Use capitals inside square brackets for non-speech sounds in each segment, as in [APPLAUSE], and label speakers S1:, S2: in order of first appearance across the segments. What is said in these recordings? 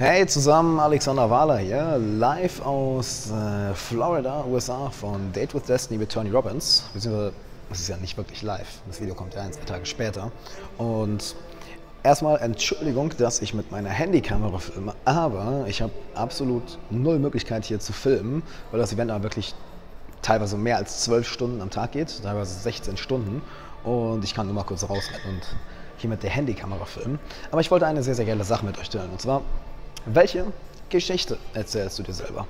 S1: Hey zusammen, Alexander Wahler hier, live aus äh, Florida, USA von Date with Destiny mit Tony Robbins. Beziehungsweise, das ist ja nicht wirklich live, das Video kommt ja ein, zwei Tage später. Und erstmal Entschuldigung, dass ich mit meiner Handykamera filme, aber ich habe absolut null Möglichkeit hier zu filmen, weil das Event aber wirklich teilweise mehr als zwölf Stunden am Tag geht, teilweise 16 Stunden. Und ich kann nur mal kurz rausrennen und hier mit der Handykamera filmen. Aber ich wollte eine sehr, sehr geile Sache mit euch teilen. Und zwar welche Geschichte erzählst du dir selber?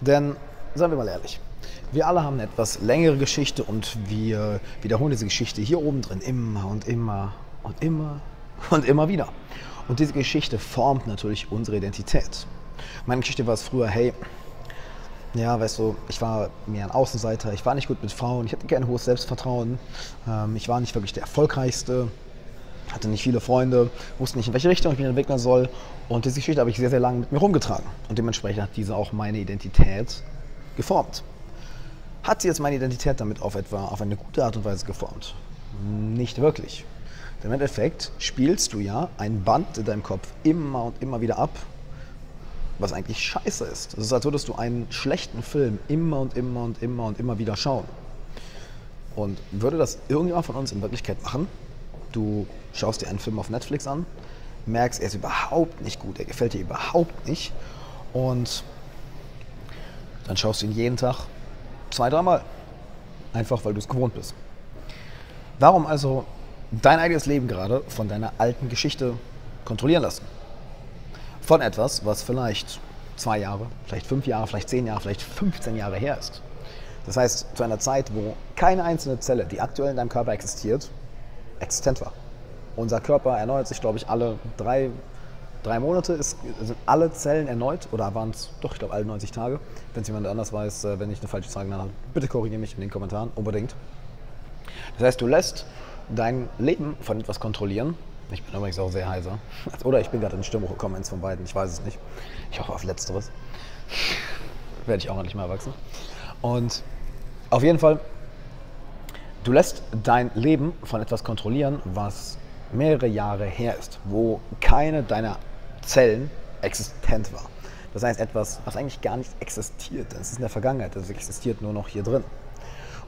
S1: Denn, seien wir mal ehrlich, wir alle haben eine etwas längere Geschichte und wir wiederholen diese Geschichte hier oben drin immer und immer und immer und immer wieder. Und diese Geschichte formt natürlich unsere Identität. Meine Geschichte war es früher, hey, ja, weißt du, ich war mehr ein Außenseiter, ich war nicht gut mit Frauen, ich hatte kein hohes Selbstvertrauen, ähm, ich war nicht wirklich der Erfolgreichste, hatte nicht viele Freunde, wusste nicht, in welche Richtung ich mich entwickeln soll. Und diese Geschichte habe ich sehr, sehr lange mit mir rumgetragen. Und dementsprechend hat diese auch meine Identität geformt. Hat sie jetzt meine Identität damit auf etwa auf eine gute Art und Weise geformt? Nicht wirklich. Denn im Endeffekt spielst du ja ein Band in deinem Kopf immer und immer wieder ab, was eigentlich scheiße ist. Es ist, als würdest du einen schlechten Film immer und immer und immer und immer wieder schauen. Und würde das irgendjemand von uns in Wirklichkeit machen, du schaust dir einen Film auf Netflix an, merkst, er ist überhaupt nicht gut, er gefällt dir überhaupt nicht und dann schaust du ihn jeden Tag zwei, dreimal. Einfach weil du es gewohnt bist. Warum also dein eigenes Leben gerade von deiner alten Geschichte kontrollieren lassen? Von etwas, was vielleicht zwei Jahre, vielleicht fünf Jahre, vielleicht zehn Jahre, vielleicht 15 Jahre her ist. Das heißt, zu einer Zeit, wo keine einzelne Zelle, die aktuell in deinem Körper existiert, existent war. Unser Körper erneuert sich, glaube ich, alle drei, drei Monate. Ist, sind alle Zellen erneut oder waren es doch, ich glaube, alle 90 Tage. Wenn es jemand anders weiß, äh, wenn ich eine falsche Zahl genannt habe, bitte korrigiere mich in den Kommentaren, unbedingt. Das heißt, du lässt dein Leben von etwas kontrollieren. Ich bin übrigens auch sehr heiser. [LAUGHS] Oder ich bin gerade in Stimmbruch gekommen, eins von beiden, ich weiß es nicht. Ich hoffe auf Letzteres. [LAUGHS] Werde ich auch noch nicht mehr erwachsen. Und auf jeden Fall Du lässt dein Leben von etwas kontrollieren, was mehrere Jahre her ist, wo keine deiner Zellen existent war. Das heißt etwas, was eigentlich gar nicht existiert. Es ist in der Vergangenheit, es existiert nur noch hier drin.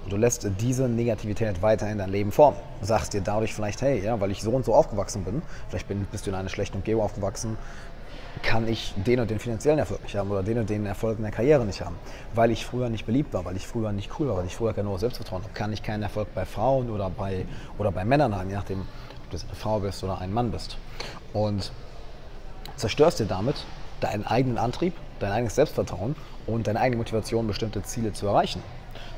S1: Und du lässt diese Negativität weiter in dein Leben formen. Du sagst dir dadurch vielleicht, hey, ja, weil ich so und so aufgewachsen bin, vielleicht bist du in einer schlechten Umgebung aufgewachsen, kann ich den und den finanziellen Erfolg nicht haben oder den und den Erfolg in der Karriere nicht haben. Weil ich früher nicht beliebt war, weil ich früher nicht cool war, weil ich früher kein hohes Selbstvertrauen habe, kann ich keinen Erfolg bei Frauen oder bei, oder bei Männern haben, je nachdem, ob du eine Frau bist oder ein Mann bist. Und zerstörst dir damit deinen eigenen Antrieb, dein eigenes Selbstvertrauen und deine eigene Motivation, bestimmte Ziele zu erreichen.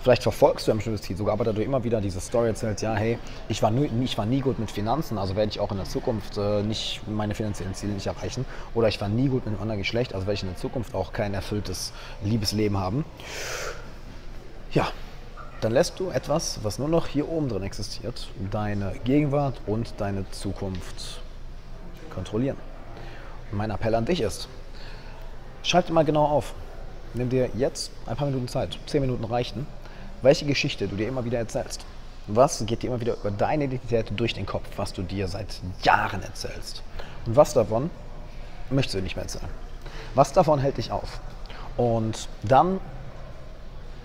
S1: Vielleicht verfolgst du ein bestimmtes Ziel sogar, aber da du immer wieder diese Story erzählst, ja, hey, ich war, nie, ich war nie gut mit Finanzen, also werde ich auch in der Zukunft äh, nicht meine finanziellen Ziele nicht erreichen. Oder ich war nie gut mit einem anderen Geschlecht, also werde ich in der Zukunft auch kein erfülltes Liebesleben haben. Ja, dann lässt du etwas, was nur noch hier oben drin existiert, deine Gegenwart und deine Zukunft kontrollieren. Und mein Appell an dich ist, schreib dir mal genau auf. Nimm dir jetzt ein paar Minuten Zeit, zehn Minuten reichen, welche Geschichte du dir immer wieder erzählst. Was geht dir immer wieder über deine Identität durch den Kopf, was du dir seit Jahren erzählst? Und was davon möchtest du nicht mehr erzählen? Was davon hält dich auf? Und dann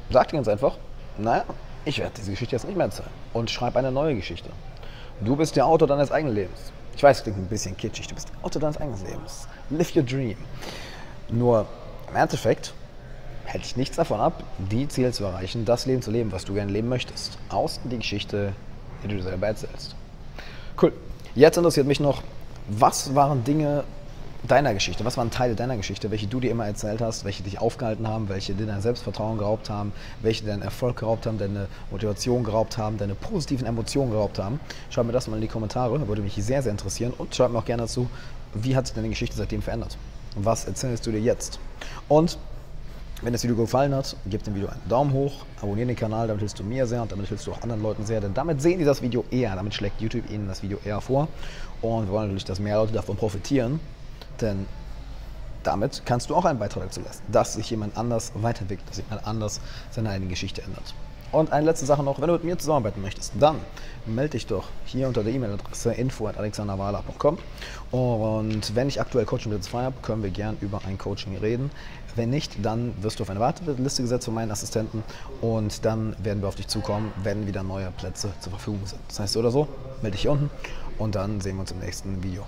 S1: sag dir ganz einfach, naja, ich werde diese Geschichte jetzt nicht mehr erzählen und schreib eine neue Geschichte. Du bist der Autor deines eigenen Lebens. Ich weiß, klingt ein bisschen kitschig, du bist der Autor deines eigenen Lebens. Live your dream. Nur im Endeffekt hält dich nichts davon ab, die Ziele zu erreichen, das Leben zu leben, was du gerne leben möchtest. Außen die Geschichte, die du dir selber erzählst. Cool. Jetzt interessiert mich noch, was waren Dinge deiner Geschichte, was waren Teile deiner Geschichte, welche du dir immer erzählt hast, welche dich aufgehalten haben, welche dir dein Selbstvertrauen geraubt haben, welche deinen Erfolg geraubt haben, deine Motivation geraubt haben, deine positiven Emotionen geraubt haben. Schreib mir das mal in die Kommentare, würde mich sehr, sehr interessieren. Und schreib mir auch gerne dazu, wie hat sich deine Geschichte seitdem verändert? Was erzählst du dir jetzt? Und wenn das Video gefallen hat, gib dem Video einen Daumen hoch, abonniere den Kanal, damit hilfst du mir sehr und damit hilfst du auch anderen Leuten sehr, denn damit sehen die das Video eher, damit schlägt YouTube ihnen das Video eher vor und wir wollen natürlich, dass mehr Leute davon profitieren, denn damit kannst du auch einen Beitrag dazu leisten, dass sich jemand anders weiterentwickelt, dass jemand anders seine eigene Geschichte ändert. Und eine letzte Sache noch, wenn du mit mir zusammenarbeiten möchtest, dann melde dich doch hier unter der E-Mail-Adresse info.alexanderwala.com und wenn ich aktuell Coaching-Blitz frei habe, können wir gern über ein Coaching reden. Wenn nicht, dann wirst du auf eine Warteliste gesetzt von meinen Assistenten und dann werden wir auf dich zukommen, wenn wieder neue Plätze zur Verfügung sind. Das heißt, so oder so, melde dich hier unten und dann sehen wir uns im nächsten Video.